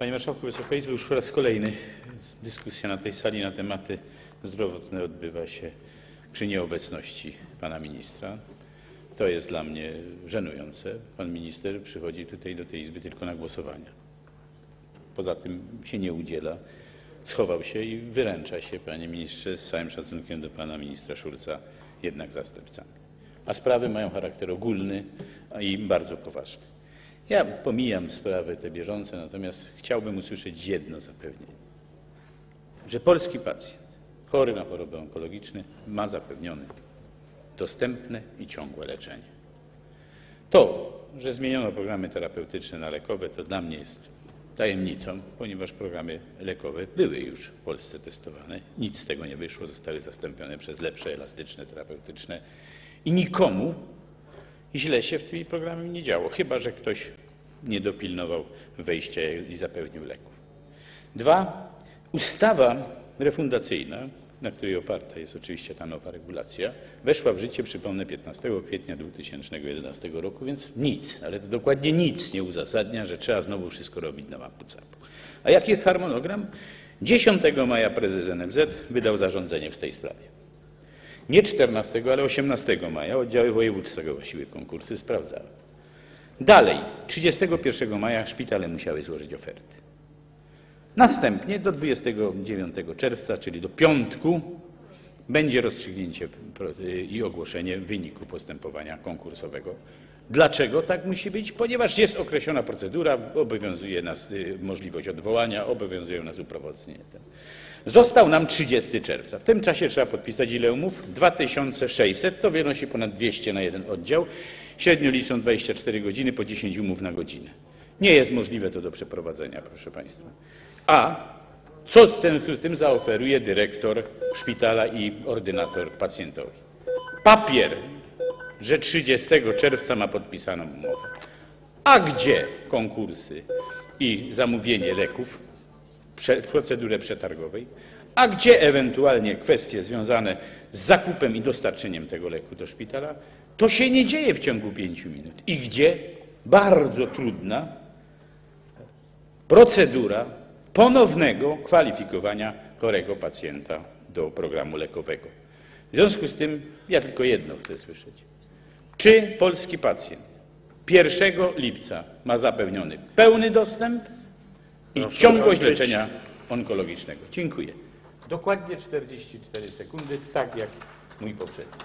Panie Marszałku, Wysoka Izbo, już po raz kolejny dyskusja na tej sali na tematy zdrowotne odbywa się przy nieobecności pana ministra. To jest dla mnie żenujące. Pan minister przychodzi tutaj do tej Izby tylko na głosowania. Poza tym się nie udziela. Schował się i wyręcza się, panie ministrze, z całym szacunkiem do pana ministra Szulca, jednak zastępcami. A sprawy mają charakter ogólny i bardzo poważny. Ja pomijam sprawy te bieżące, natomiast chciałbym usłyszeć jedno zapewnienie, że polski pacjent chory na choroby onkologiczne ma zapewnione dostępne i ciągłe leczenie. To, że zmieniono programy terapeutyczne na lekowe, to dla mnie jest tajemnicą, ponieważ programy lekowe były już w Polsce testowane. Nic z tego nie wyszło, zostały zastąpione przez lepsze, elastyczne, terapeutyczne i nikomu źle się w tymi programami nie działo, chyba że ktoś nie dopilnował wejścia i zapewnił leków. Dwa, ustawa refundacyjna, na której oparta jest oczywiście ta nowa regulacja, weszła w życie, przypomnę, 15 kwietnia 2011 roku, więc nic, ale to dokładnie nic nie uzasadnia, że trzeba znowu wszystko robić na mapu capu. A jaki jest harmonogram? 10 maja prezes NFZ wydał zarządzenie w tej sprawie. Nie 14, ale 18 maja oddziały województwa właściwie konkursy sprawdzały. Dalej, 31 maja szpitale musiały złożyć oferty. Następnie do 29 czerwca, czyli do piątku, będzie rozstrzygnięcie i ogłoszenie wyniku postępowania konkursowego. Dlaczego tak musi być? Ponieważ jest określona procedura, obowiązuje nas y, możliwość odwołania, obowiązują nas uprowadzenie. Został nam 30 czerwca. W tym czasie trzeba podpisać ile umów? 2600, to wynosi ponad 200 na jeden oddział. Średnio liczą 24 godziny po 10 umów na godzinę. Nie jest możliwe to do przeprowadzenia, proszę Państwa. A co w związku z tym zaoferuje dyrektor szpitala i ordynator pacjentowi? Papier, że 30 czerwca ma podpisaną umowę. A gdzie konkursy i zamówienie leków, procedurę przetargowej? A gdzie ewentualnie kwestie związane z zakupem i dostarczeniem tego leku do szpitala? To się nie dzieje w ciągu pięciu minut. I gdzie bardzo trudna procedura ponownego kwalifikowania chorego pacjenta do programu lekowego. W związku z tym ja tylko jedno chcę słyszeć. Czy polski pacjent 1 lipca ma zapewniony pełny dostęp i Proszę ciągłość kończyć. leczenia onkologicznego? Dziękuję. Dokładnie 44 sekundy, tak jak mój poprzednik.